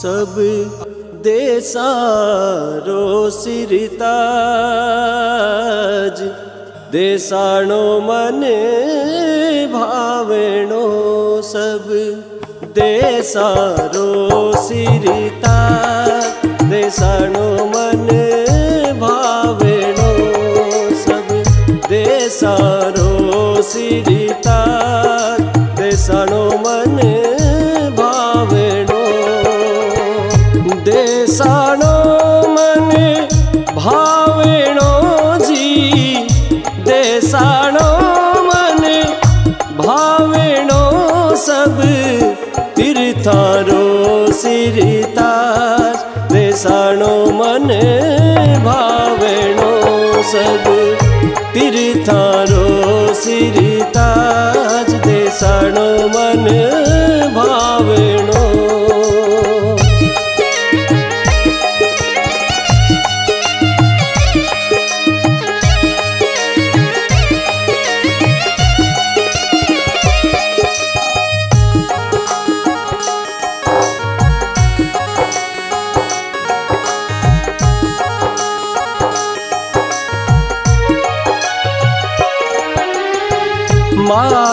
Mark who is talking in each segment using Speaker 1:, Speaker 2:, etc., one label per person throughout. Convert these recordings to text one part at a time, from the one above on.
Speaker 1: सब देसारो सिरताज। देसाणो मन भावेणो सब देसारो सिरता देसाणो देसाणो मन भावेणो जी। देसाणो मन भावेणो सब। तीर्थारो सिरितार। देसाणो मन सब। तीर्थारो सिरिताज देसाणो मन भावेणो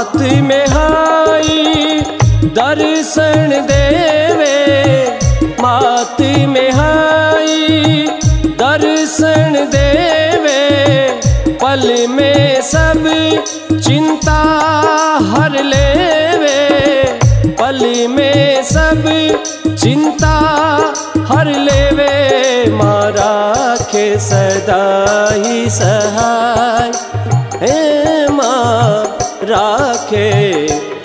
Speaker 1: मात में हाई दर्शन देवे, मात में हाई दर्शन देवे। पल में सब चिंता हर लेवे, पल में सब चिंता हर लेवे। मारा के सदा ही सहाय, हे माँ। राखे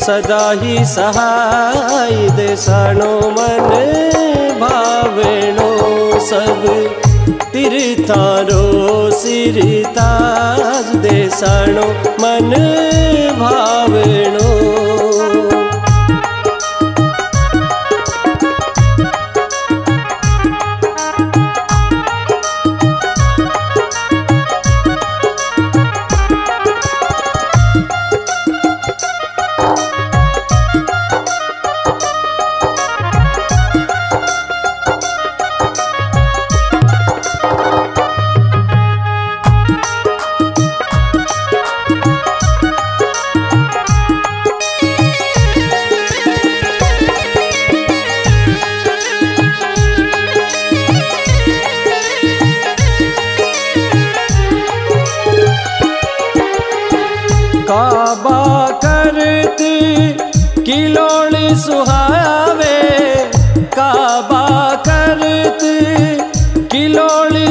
Speaker 1: सदा ही सहाय देसाणो मन भावेणो सब। तीर्थारो सिरिताज देसाणो मन भावेणो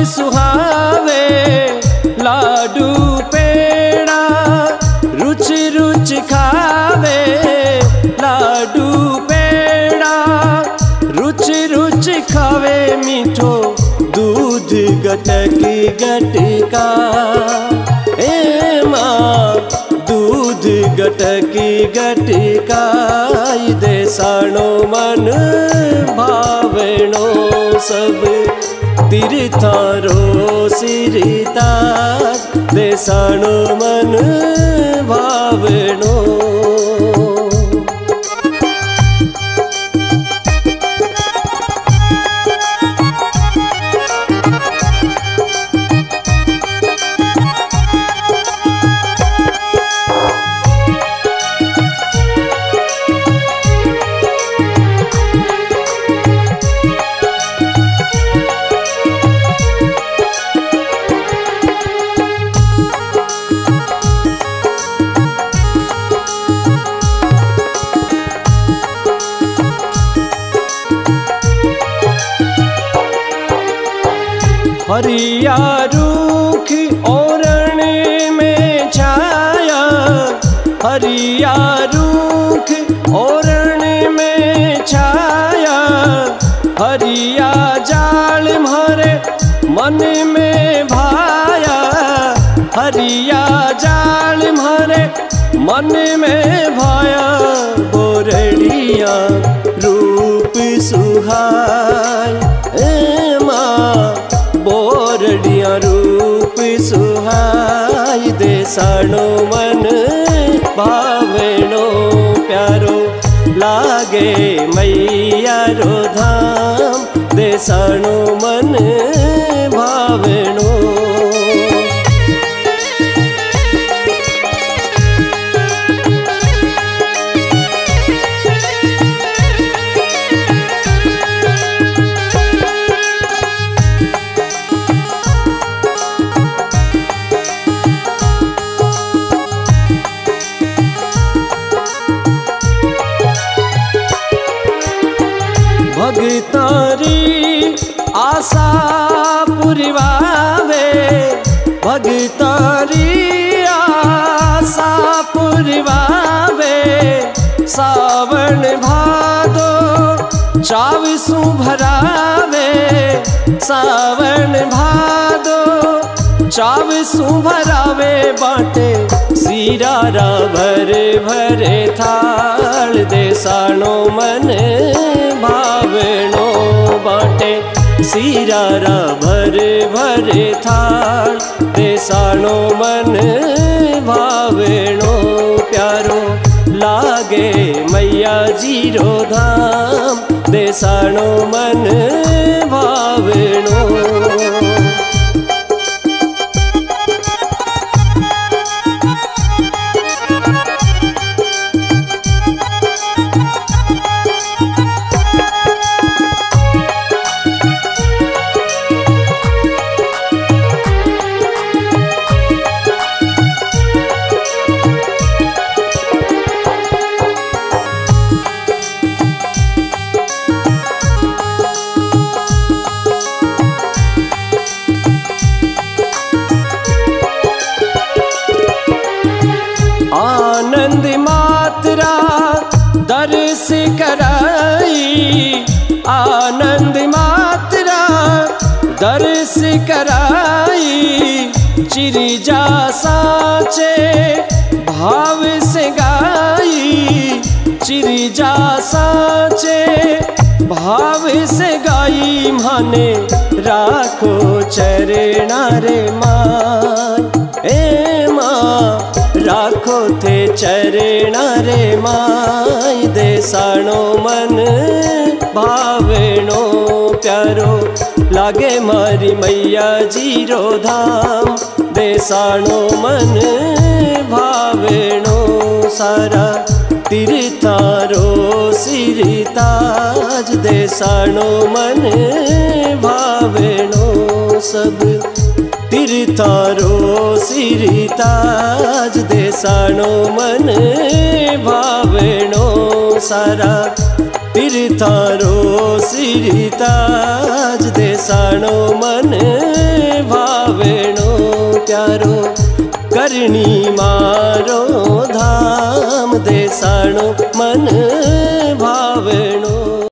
Speaker 1: सुहावे, लाडू, पेड़ा, रुच रुच खावे, लाडू, पेड़ा, रुच रुच खावे, मीठो दूध गटकी गटका। ए माँ, दूध गटकी गटकाई देसाणो मन भावेणो सब। तीर्थारो सिरिता देसाणो मन भावेणो हरिया रूख ओरण में छाया। हरिया रूख ओरण में छाया। हरिया जाल मारे मन में भाया। हरिया जाल मारे मन में भाया। बोरड़िया रूप सुहाय। ए माँ बोरड़िया रूप सुहाय देसाणो मन भावेणो प्यारो लागे मैया रो धाम देसाणो मन भावणो भगतारी आशा पुरवावे। भगतारी आशा पुरवावे। सावन भादो चाविसु भरावे। सावन भादो चाविसु भरावे। बाटे सिरारा भरे भरे थाल देसाणो मन भावणो बाटे। सिरारा भरे भरे थाल देसाणो मन भावणो प्यारो। लागे मैया जीरो धाम। देसाणो मन भावणो कराई, आनंद मात्रा दर्श कराई, चिरी जा साचे भाव से गाई, चिरी जा साचे भाव से गाई, माने राखो चरणा रे माय ए माँ, राखो थे चरणा रे माय देसाणो मन भावेणो प्यारो। लागे मारी मैया जीरो धाम। देसाणो मन भावेणो सारा। तिरतारो सिरिताज देसाणो मन भावेणो सब। तिरतारो सिरिताज देसाणो मन भावेणो सारा सिरिताज देसाणो मन भावेणो प्यारो करणी मारो धाम देसाणो मन